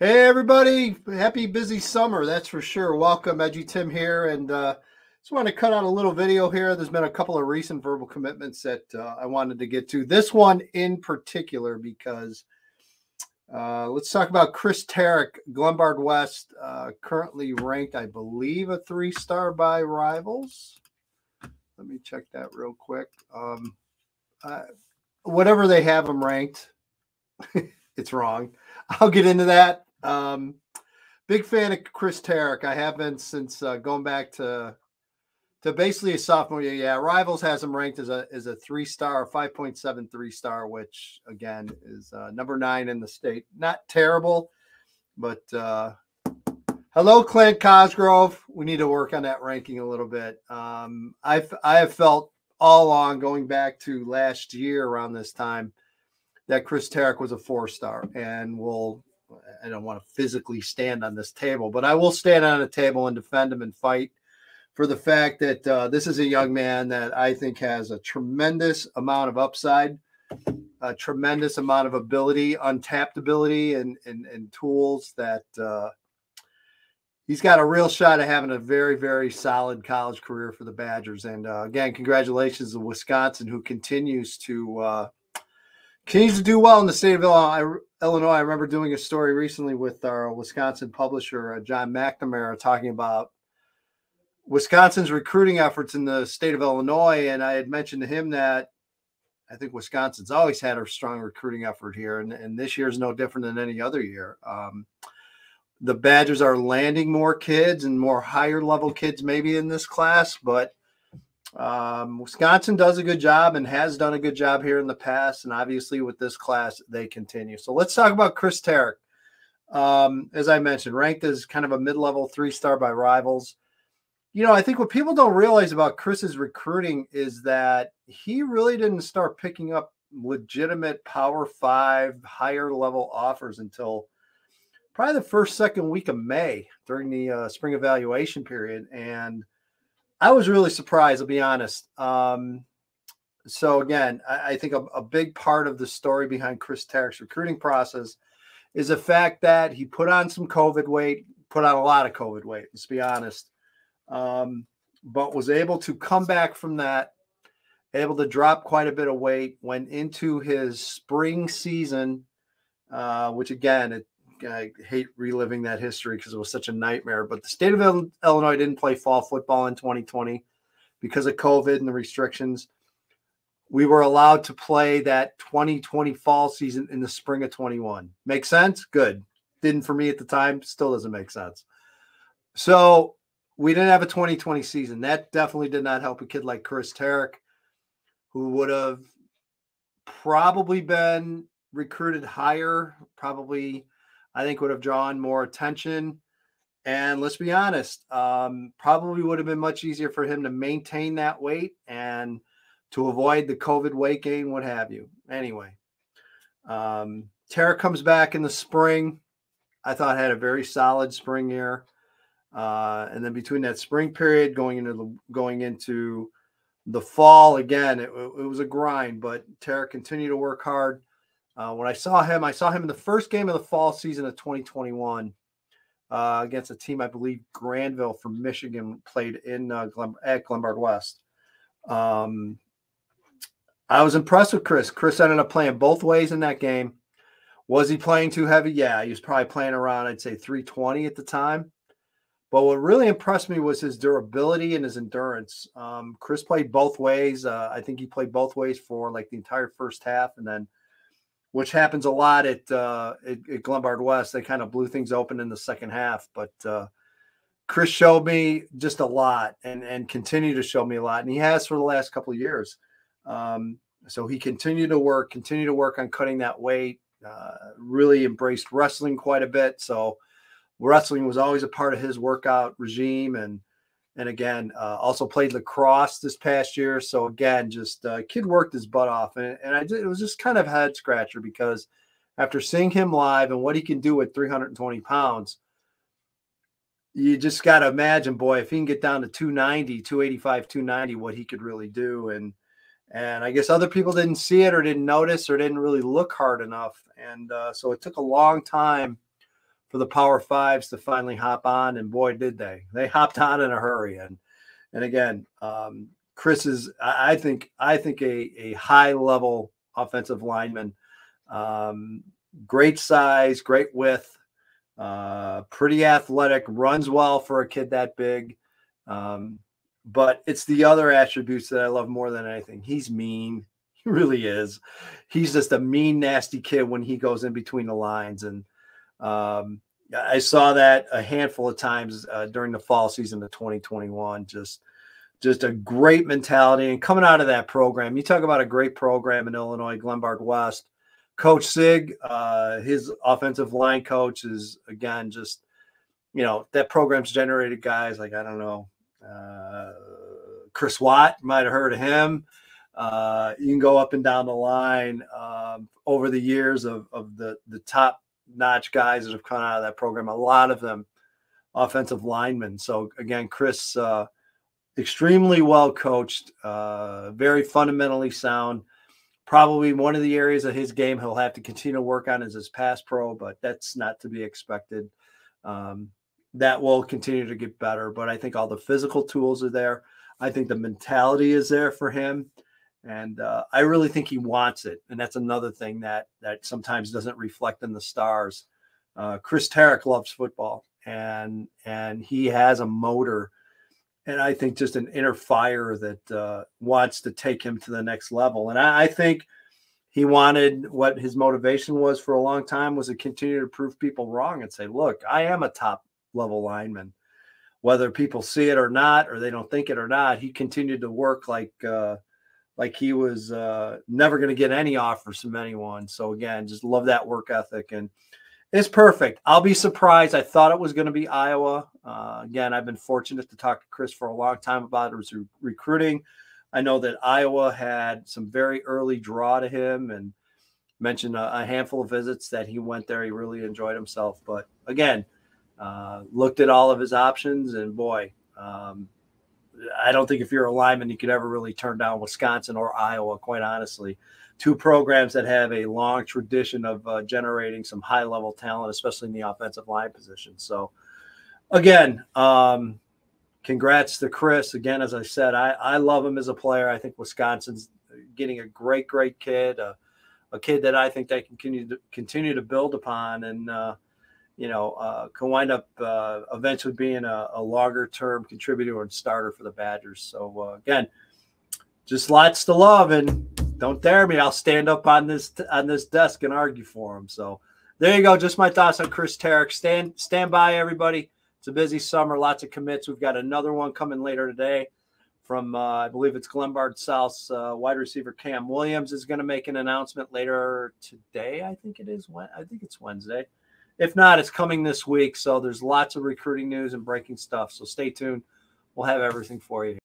Hey everybody, happy busy summer, that's for sure. Welcome, Edgy Tim here, and uh, just want to cut out a little video here. There's been a couple of recent verbal commitments that uh, I wanted to get to. This one in particular because uh, let's talk about Chris Terek, Glenbard West, uh, currently ranked, I believe, a three-star by Rivals. Let me check that real quick. Um, uh, whatever they have them ranked, it's wrong. I'll get into that. Um, big fan of Chris Terek. I have been since uh, going back to to basically a sophomore year. Yeah, Rivals has him ranked as a as a three star, five point seven three star, which again is uh, number nine in the state. Not terrible, but uh, hello, Clint Cosgrove. We need to work on that ranking a little bit. Um, I've I have felt all along, going back to last year around this time, that Chris Terek was a four star, and will I don't want to physically stand on this table, but I will stand on a table and defend him and fight for the fact that uh, this is a young man that I think has a tremendous amount of upside, a tremendous amount of ability, untapped ability, and and, and tools that uh, he's got a real shot at having a very very solid college career for the Badgers. And uh, again, congratulations to Wisconsin, who continues to uh, continues to do well in the state of Illinois. I remember doing a story recently with our Wisconsin publisher, uh, Jon McNamara, talking about Wisconsin's recruiting efforts in the state of Illinois. And I had mentioned to him that I think Wisconsin's always had a strong recruiting effort here. And, and this year is no different than any other year. Um, the Badgers are landing more kids and more higher level kids, maybe in this class, but um, Wisconsin does a good job and has done a good job here in the past, and obviously with this class they continue. So let's talk about Chris Terek. Um, as I mentioned, ranked as kind of a mid-level three-star by rivals. You know, I think what people don't realize about Chris's recruiting is that he really didn't start picking up legitimate Power Five, higher level offers until probably the first, second week of May during the uh, spring evaluation period, and I was really surprised, I'll be honest. Um, so again, I, I think a, a, big part of the story behind Chris Terek's recruiting process is the fact that he put on some COVID weight, put on a lot of COVID weight, let's be honest. Um, but was able to come back from that, able to drop quite a bit of weight, went into his spring season, uh, which again, it I hate reliving that history because it was such a nightmare. But the state of Illinois didn't play fall football in 2020 because of COVID and the restrictions. We were allowed to play that 2020 fall season in the spring of 21. Make sense? Good. Didn't for me at the time. Still doesn't make sense. So we didn't have a 2020 season. That definitely did not help a kid like Chris Terek, who would have probably been recruited higher, probably I think would have drawn more attention. And let's be honest, um, probably would have been much easier for him to maintain that weight and to avoid the COVID weight gain, what have you. Anyway, um, Terek comes back in the spring. I thought had a very solid spring year. Uh, and then between that spring period going into the going into the fall again, it, it was a grind, but Terek continued to work hard. Uh, when I saw him, I saw him in the first game of the fall season of 2021 uh, against a team, I believe Grandville from Michigan played in uh, Glen, at Glenbard West. Um, I was impressed with Chris. Chris ended up playing both ways in that game. Was he playing too heavy? Yeah, he was probably playing around, I'd say 320 at the time. But what really impressed me was his durability and his endurance. Um, Chris played both ways. Uh, I think he played both ways for like the entire first half, and then which happens a lot at, uh, at, at Glenbard West. They kind of blew things open in the second half, but uh, Chris showed me just a lot and and continue to show me a lot, and he has for the last couple of years. Um, so he continued to work, continued to work on cutting that weight. Uh, really embraced wrestling quite a bit. So wrestling was always a part of his workout regime, and and again, uh, also played lacrosse this past year. So again, just uh, kid worked his butt off, and, and I did, it was just kind of head scratcher because after seeing him live and what he can do at 320 pounds, you just got to imagine, boy, if he can get down to 290, 285, 290, what he could really do. And and I guess other people didn't see it or didn't notice or didn't really look hard enough. And uh, so it took a long time for the Power Fives to finally hop on, and boy, did they! They hopped on in a hurry. And and again, um, Chris is, I think, I think a a high level offensive lineman, um, great size, great width, uh, pretty athletic, runs well for a kid that big. Um, but it's the other attributes that I love more than anything. He's mean. He really is. He's just a mean, nasty kid when he goes in between the lines. And um, I saw that a handful of times uh, during the fall season of 2021. Just, just a great mentality. And coming out of that program, you talk about a great program in Illinois, Glenbard West. Coach Sig, uh, his offensive line coach, is again just, you know, that program's generated guys like I don't know, uh, Chris Watt. Might have heard of him. Uh, you can go up and down the line um, over the years of, of the the top notch guys that have come out of that program. A lot of them offensive linemen. So again, Chris, uh, extremely well coached, uh, very fundamentally sound. Probably one of the areas of his game he'll have to continue to work on is his pass pro, but that's not to be expected. Um, that will continue to get better. But I think all the physical tools are there. I think the mentality is there for him, and uh, I really think he wants it. And that's another thing that that sometimes doesn't reflect in the stars. Uh, Chris Terek loves football, and and he has a motor, and I think just an inner fire that uh, wants to take him to the next level. And I, I think he wanted what his motivation was for a long time was to continue to prove people wrong and say, look, I am a top level lineman. Whether people see it or not, or they don't think it or not, he continued to work like uh, like he was uh, never going to get any offers from anyone. So again, just love that work ethic, and it's perfect. I'll be surprised. I thought it was going to be Iowa. Uh, again, I've been fortunate to talk to Chris for a long time about his re- recruiting. I know that Iowa had some very early draw to him, and mentioned a, a handful of visits that he went there. He really enjoyed himself. But again, uh, looked at all of his options, and boy, um, I don't think if you're a lineman, you could ever really turn down Wisconsin or Iowa, quite honestly. Two programs that have a long tradition of uh, generating some high level talent, especially in the offensive line position. So, again, um, congrats to Chris. Again, as I said, I, I love him as a player. I think Wisconsin's getting a great, great kid, a kid that I think they can continue to continue to build upon. And, uh, you know, uh, can wind up uh, eventually being a, a, longer term contributor and starter for the Badgers. So uh, again, just lots to love, and don't dare me. I'll stand up on this on this desk and argue for him. So there you go. Just my thoughts on Chris Terek. Stand stand by, everybody. It's a busy summer, lots of commits. We've got another one coming later today from uh, I believe it's Glenbard South's uh, wide receiver Cam Williams is going to make an announcement later today. I think it is. I think it's Wednesday. If not, it's coming this week. So there's lots of recruiting news and breaking stuff. So stay tuned. We'll have everything for you.